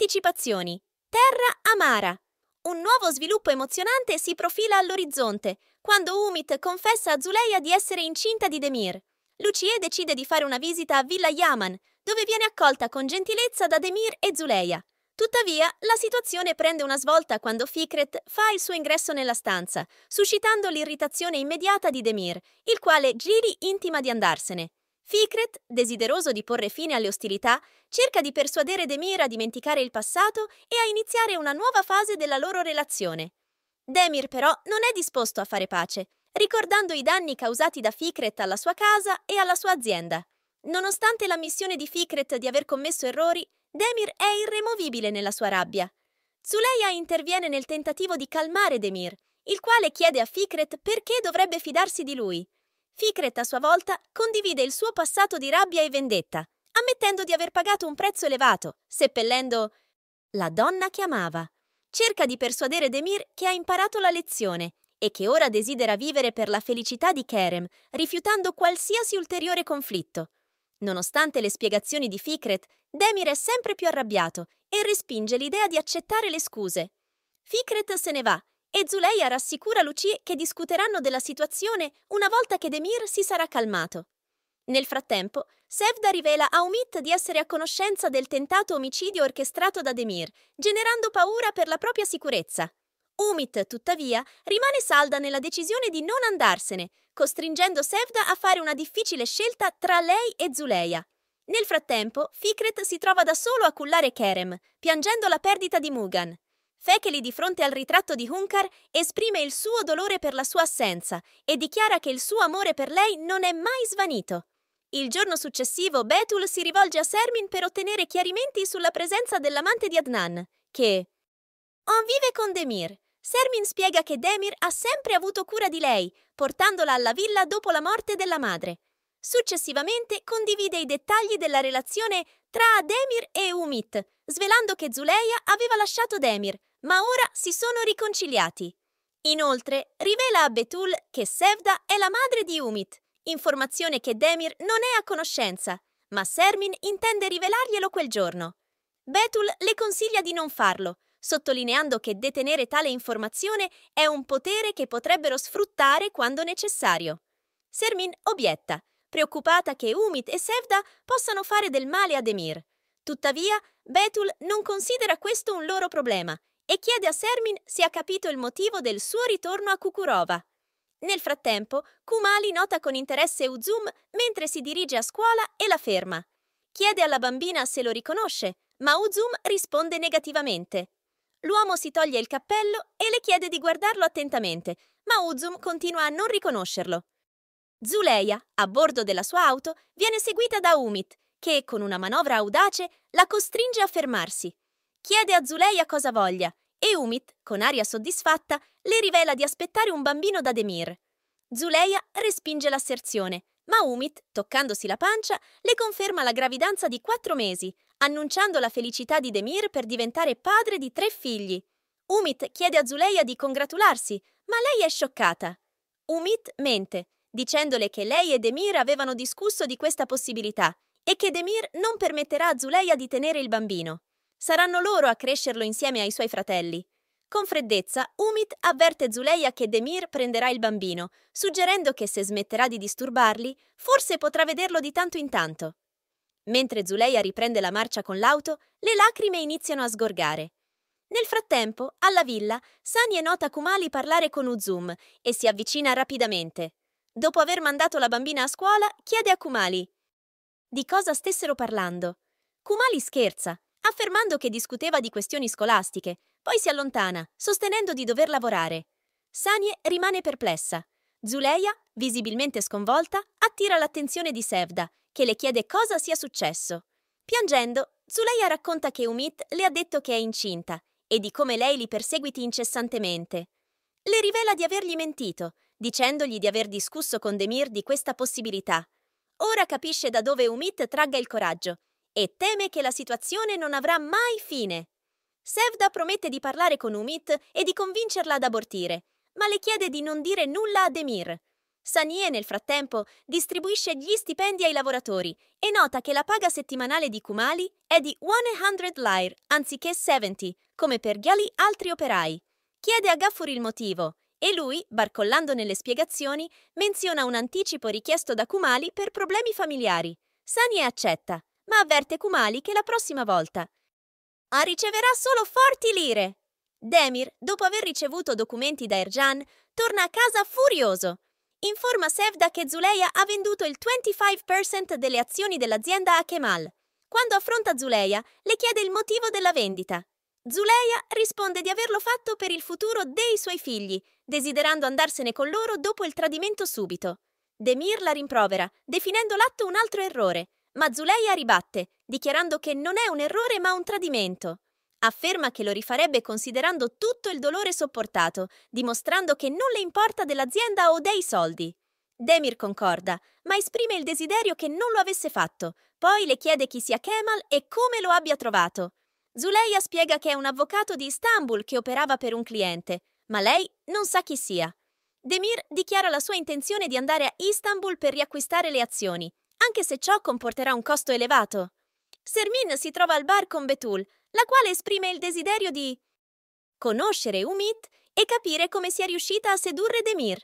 Anticipazioni. Terra amara. Un nuovo sviluppo emozionante si profila all'orizzonte quando Umit confessa a Zuleia di essere incinta di Demir. Lucie decide di fare una visita a Villa Yaman, dove viene accolta con gentilezza da Demir e Zuleia. Tuttavia, la situazione prende una svolta quando Fikret fa il suo ingresso nella stanza, suscitando l'irritazione immediata di Demir, il quale Giri intima di andarsene. Fikret, desideroso di porre fine alle ostilità, cerca di persuadere Demir a dimenticare il passato e a iniziare una nuova fase della loro relazione. Demir però non è disposto a fare pace, ricordando i danni causati da Fikret alla sua casa e alla sua azienda. Nonostante l'ammissione di Fikret di aver commesso errori, Demir è irremovibile nella sua rabbia. Zuleia interviene nel tentativo di calmare Demir, il quale chiede a Fikret perché dovrebbe fidarsi di lui. Fikret, a sua volta, condivide il suo passato di rabbia e vendetta, ammettendo di aver pagato un prezzo elevato, seppellendo la donna che amava. Cerca di persuadere Demir che ha imparato la lezione e che ora desidera vivere per la felicità di Kerem, rifiutando qualsiasi ulteriore conflitto. Nonostante le spiegazioni di Fikret, Demir è sempre più arrabbiato e respinge l'idea di accettare le scuse. Fikret se ne va e Zuleia rassicura Lucie che discuteranno della situazione una volta che Demir si sarà calmato. Nel frattempo, Sevda rivela a Umit di essere a conoscenza del tentato omicidio orchestrato da Demir, generando paura per la propria sicurezza. Umit, tuttavia, rimane salda nella decisione di non andarsene, costringendo Sevda a fare una difficile scelta tra lei e Zuleia. Nel frattempo, Fikret si trova da solo a cullare Kerem, piangendo la perdita di Mugan. Fekeli, di fronte al ritratto di Hunkar, esprime il suo dolore per la sua assenza e dichiara che il suo amore per lei non è mai svanito. Il giorno successivo, Betul si rivolge a Sermin per ottenere chiarimenti sulla presenza dell'amante di Adnan, che On vive con Demir. Sermin spiega che Demir ha sempre avuto cura di lei, portandola alla villa dopo la morte della madre. Successivamente condivide i dettagli della relazione tra Demir e Umit, svelando che Zuleia aveva lasciato Demir, ma ora si sono riconciliati. Inoltre, rivela a Betul che Sevda è la madre di Umit, informazione che Demir non è a conoscenza, ma Sermin intende rivelarglielo quel giorno. Betul le consiglia di non farlo, sottolineando che detenere tale informazione è un potere che potrebbero sfruttare quando necessario. Sermin obietta, preoccupata che Umit e Sevda possano fare del male a Demir. Tuttavia, Betul non considera questo un loro problema e chiede a Sermin se ha capito il motivo del suo ritorno a Kukurova. Nel frattempo, Kumali nota con interesse Uzum mentre si dirige a scuola e la ferma. Chiede alla bambina se lo riconosce, ma Uzum risponde negativamente. L'uomo si toglie il cappello e le chiede di guardarlo attentamente, ma Uzum continua a non riconoscerlo. Zuleia, a bordo della sua auto, viene seguita da Umit, che, con una manovra audace, la costringe a fermarsi. Chiede a Zuleia cosa voglia e Umit, con aria soddisfatta, le rivela di aspettare un bambino da Demir. Zuleia respinge l'asserzione, ma Umit, toccandosi la pancia, le conferma la gravidanza di quattro mesi, annunciando la felicità di Demir per diventare padre di tre figli. Umit chiede a Zuleia di congratularsi, ma lei è scioccata. Umit mente dicendole che lei e Demir avevano discusso di questa possibilità e che Demir non permetterà a Zuleia di tenere il bambino. Saranno loro a crescerlo insieme ai suoi fratelli. Con freddezza, Umit avverte Zuleia che Demir prenderà il bambino, suggerendo che se smetterà di disturbarli, forse potrà vederlo di tanto in tanto. Mentre Zuleia riprende la marcia con l'auto, le lacrime iniziano a sgorgare. Nel frattempo, alla villa, Sani nota Kumali parlare con Uzum e si avvicina rapidamente. Dopo aver mandato la bambina a scuola, chiede a Kumali di cosa stessero parlando. Kumali scherza, affermando che discuteva di questioni scolastiche, poi si allontana, sostenendo di dover lavorare. Sanie rimane perplessa. Zuleia, visibilmente sconvolta, attira l'attenzione di Sevda, che le chiede cosa sia successo. Piangendo, Zuleia racconta che Umit le ha detto che è incinta e di come lei li perseguiti incessantemente. Le rivela di avergli mentito, dicendogli di aver discusso con Demir di questa possibilità. Ora capisce da dove Umit tragga il coraggio e teme che la situazione non avrà mai fine. Sevda promette di parlare con Umit e di convincerla ad abortire, ma le chiede di non dire nulla a Demir. Sanie nel frattempo distribuisce gli stipendi ai lavoratori e nota che la paga settimanale di Kumali è di 100 lire anziché 70, come per gli altri operai. Chiede a Gaffur il motivo e lui, barcollando nelle spiegazioni, menziona un anticipo richiesto da Kumali per problemi familiari. Sanie accetta, ma avverte Kumali che la prossima volta riceverà solo forti lire. Demir, dopo aver ricevuto documenti da Erjan, torna a casa furioso informa Sevda che Zuleia ha venduto il 25% delle azioni dell'azienda a Kemal. Quando affronta Zuleia, le chiede il motivo della vendita. Zuleia risponde di averlo fatto per il futuro dei suoi figli, desiderando andarsene con loro dopo il tradimento subito. Demir la rimprovera, definendo l'atto un altro errore, ma Zuleia ribatte, dichiarando che non è un errore ma un tradimento. Afferma che lo rifarebbe considerando tutto il dolore sopportato, dimostrando che non le importa dell'azienda o dei soldi. Demir concorda, ma esprime il desiderio che non lo avesse fatto. Poi le chiede chi sia Kemal e come lo abbia trovato. Zuleia spiega che è un avvocato di Istanbul che operava per un cliente, ma lei non sa chi sia. Demir dichiara la sua intenzione di andare a Istanbul per riacquistare le azioni, anche se ciò comporterà un costo elevato. Sermin si trova al bar con Betul, la quale esprime il desiderio di conoscere Umit e capire come sia riuscita a sedurre Demir.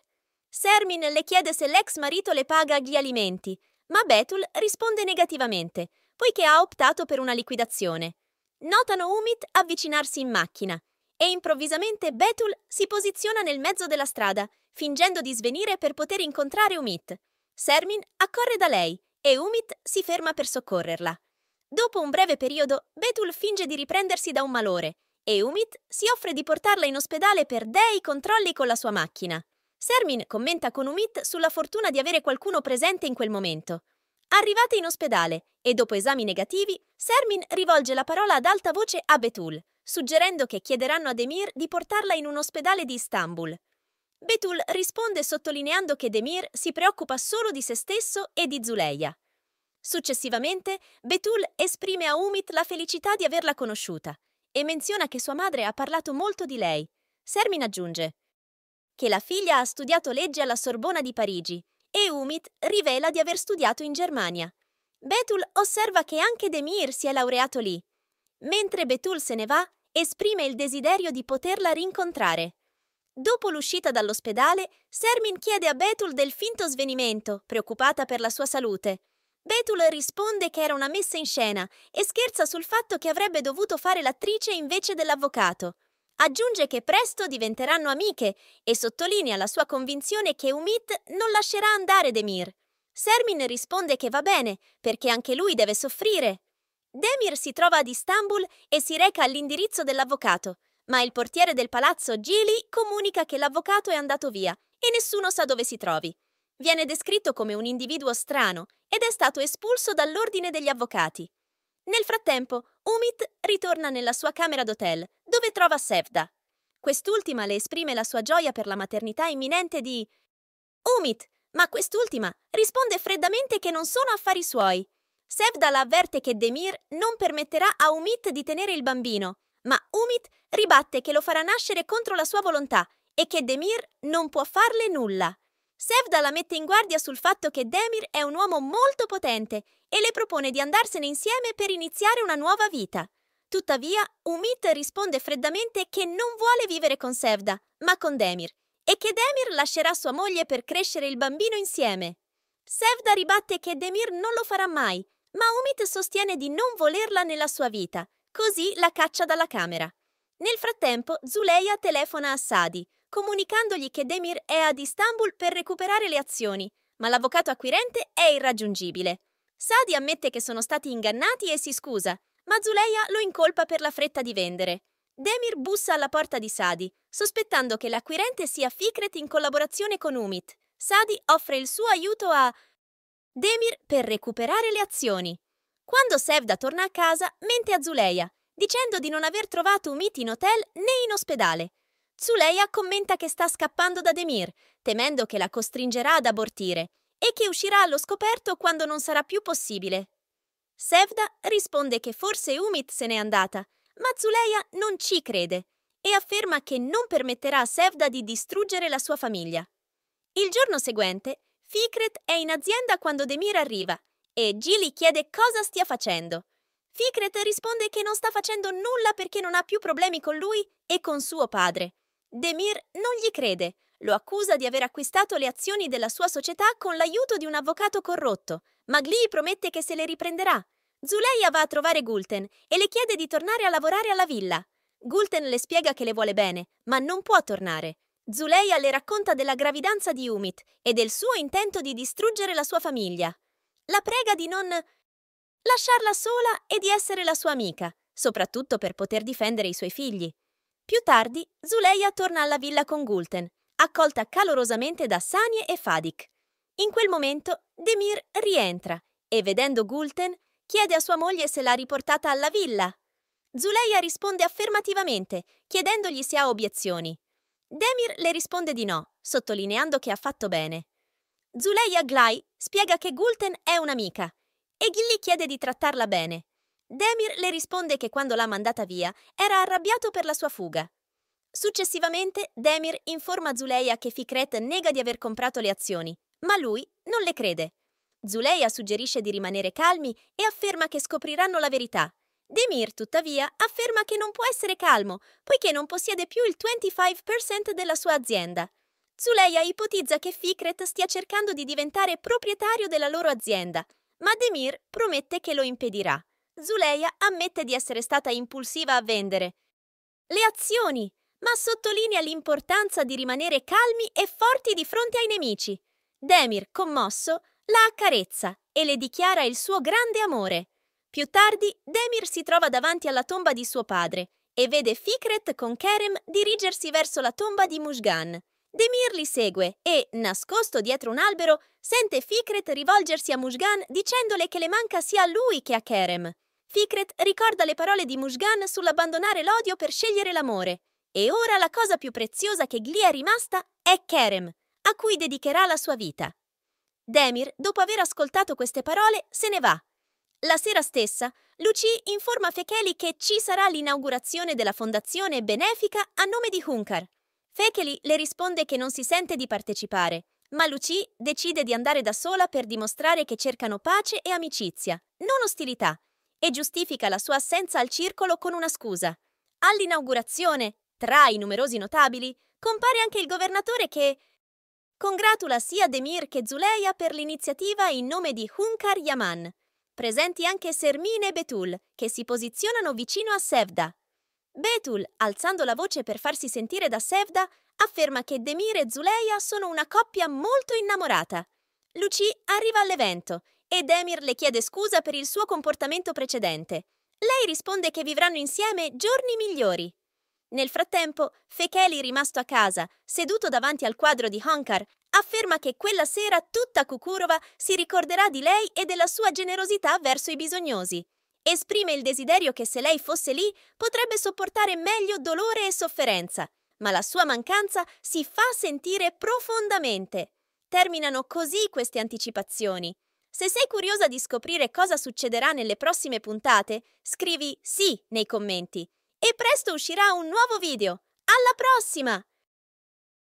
Sermin le chiede se l'ex marito le paga gli alimenti, ma Betul risponde negativamente, poiché ha optato per una liquidazione. Notano Umit avvicinarsi in macchina e improvvisamente Betul si posiziona nel mezzo della strada, fingendo di svenire per poter incontrare Umit. Sermin accorre da lei e Umit si ferma per soccorrerla. Dopo un breve periodo, Betul finge di riprendersi da un malore e Umit si offre di portarla in ospedale per dei controlli con la sua macchina. Sermin commenta con Umit sulla fortuna di avere qualcuno presente in quel momento. Arrivate in ospedale e dopo esami negativi, Sermin rivolge la parola ad alta voce a Betul, suggerendo che chiederanno ad Emir di portarla in un ospedale di Istanbul. Betul risponde sottolineando che Demir si preoccupa solo di se stesso e di Zuleia. Successivamente, Betul esprime a Umit la felicità di averla conosciuta e menziona che sua madre ha parlato molto di lei. Sermin aggiunge che la figlia ha studiato legge alla Sorbona di Parigi e Umit rivela di aver studiato in Germania. Betul osserva che anche Demir si è laureato lì. Mentre Betul se ne va, esprime il desiderio di poterla rincontrare. Dopo l'uscita dall'ospedale, Sermin chiede a Betul del finto svenimento, preoccupata per la sua salute. Betul risponde che era una messa in scena e scherza sul fatto che avrebbe dovuto fare l'attrice invece dell'avvocato. Aggiunge che presto diventeranno amiche e sottolinea la sua convinzione che Umit non lascerà andare Demir. Sermin risponde che va bene, perché anche lui deve soffrire. Demir si trova ad Istanbul e si reca all'indirizzo dell'avvocato, ma il portiere del palazzo Gili comunica che l'avvocato è andato via e nessuno sa dove si trovi. Viene descritto come un individuo strano ed è stato espulso dall'ordine degli avvocati. Nel frattempo, Umit ritorna nella sua camera d'hotel, dove trova Sevda. Quest'ultima le esprime la sua gioia per la maternità imminente di Umit, ma quest'ultima risponde freddamente che non sono affari suoi. Sevda la avverte che Demir non permetterà a Umit di tenere il bambino, ma Umit ribatte che lo farà nascere contro la sua volontà e che Demir non può farle nulla. Sevda la mette in guardia sul fatto che Demir è un uomo molto potente e le propone di andarsene insieme per iniziare una nuova vita. Tuttavia, Umit risponde freddamente che non vuole vivere con Sevda, ma con Demir, e che Demir lascerà sua moglie per crescere il bambino insieme. Sevda ribatte che Demir non lo farà mai, ma Umit sostiene di non volerla nella sua vita, così la caccia dalla camera. Nel frattempo, Zuleia telefona a Sadi, comunicandogli che Demir è ad Istanbul per recuperare le azioni, ma l'avvocato acquirente è irraggiungibile. Sadi ammette che sono stati ingannati e si scusa, ma Zuleia lo incolpa per la fretta di vendere. Demir bussa alla porta di Sadi, sospettando che l'acquirente sia Fikret in collaborazione con Umit. Sadi offre il suo aiuto a Demir per recuperare le azioni. Quando Sevda torna a casa, mente a Zuleia, dicendo di non aver trovato Umit in hotel né in ospedale. Zuleia commenta che sta scappando da Demir, temendo che la costringerà ad abortire e che uscirà allo scoperto quando non sarà più possibile. Sevda risponde che forse Umit se n'è andata, ma Zuleia non ci crede e afferma che non permetterà a Sevda di distruggere la sua famiglia. Il giorno seguente, Fikret è in azienda quando Demir arriva e Gilly chiede cosa stia facendo. Fikret risponde che non sta facendo nulla perché non ha più problemi con lui e con suo padre. Demir non gli crede, lo accusa di aver acquistato le azioni della sua società con l'aiuto di un avvocato corrotto, ma Glee promette che se le riprenderà. Zuleia va a trovare Gulten e le chiede di tornare a lavorare alla villa. Gulten le spiega che le vuole bene, ma non può tornare. Zuleia le racconta della gravidanza di Umit e del suo intento di distruggere la sua famiglia. La prega di non lasciarla sola e di essere la sua amica, soprattutto per poter difendere i suoi figli. Più tardi, Zuleia torna alla villa con Gulten, accolta calorosamente da Sanie e Fadik. In quel momento, Demir rientra e, vedendo Gulten, chiede a sua moglie se l'ha riportata alla villa. Zuleia risponde affermativamente, chiedendogli se ha obiezioni. Demir le risponde di no, sottolineando che ha fatto bene. Zuleia Glai spiega che Gulten è un'amica e Gilly chiede di trattarla bene. Demir le risponde che quando l'ha mandata via era arrabbiato per la sua fuga. Successivamente, Demir informa Zuleia che Fikret nega di aver comprato le azioni, ma lui non le crede. Zuleia suggerisce di rimanere calmi e afferma che scopriranno la verità. Demir, tuttavia, afferma che non può essere calmo, poiché non possiede più il 25% della sua azienda. Zuleia ipotizza che Fikret stia cercando di diventare proprietario della loro azienda, ma Demir promette che lo impedirà. Zuleia ammette di essere stata impulsiva a vendere le azioni, ma sottolinea l'importanza di rimanere calmi e forti di fronte ai nemici. Demir, commosso, la accarezza e le dichiara il suo grande amore. Più tardi, Demir si trova davanti alla tomba di suo padre e vede Fikret con Kerem dirigersi verso la tomba di Mushgan. Demir li segue e, nascosto dietro un albero, sente Fikret rivolgersi a Mushgan dicendole che le manca sia a lui che a Kerem. Fikret ricorda le parole di Mushgan sull'abbandonare l'odio per scegliere l'amore. E ora la cosa più preziosa che Gli è rimasta è Kerem, a cui dedicherà la sua vita. Demir, dopo aver ascoltato queste parole, se ne va. La sera stessa, Lucie informa Fekeli che ci sarà l'inaugurazione della fondazione benefica a nome di Hunkar. Fekeli le risponde che non si sente di partecipare, ma Lucie decide di andare da sola per dimostrare che cercano pace e amicizia, non ostilità, e giustifica la sua assenza al circolo con una scusa. All'inaugurazione, tra i numerosi notabili, compare anche il governatore che congratula sia Demir che Zuleia per l'iniziativa in nome di Hunkar Yaman. Presenti anche Sermine e Betul, che si posizionano vicino a Sevda. Betul, alzando la voce per farsi sentire da Sevda, afferma che Demir e Zuleia sono una coppia molto innamorata. Lucie arriva all'evento e Demir le chiede scusa per il suo comportamento precedente. Lei risponde che vivranno insieme giorni migliori. Nel frattempo, Fekeli, rimasto a casa, seduto davanti al quadro di Honkar, afferma che quella sera tutta Kukurova si ricorderà di lei e della sua generosità verso i bisognosi. Esprime il desiderio che se lei fosse lì potrebbe sopportare meglio dolore e sofferenza, ma la sua mancanza si fa sentire profondamente. Terminano così queste anticipazioni. Se sei curiosa di scoprire cosa succederà nelle prossime puntate, scrivi sì nei commenti. E presto uscirà un nuovo video. Alla prossima!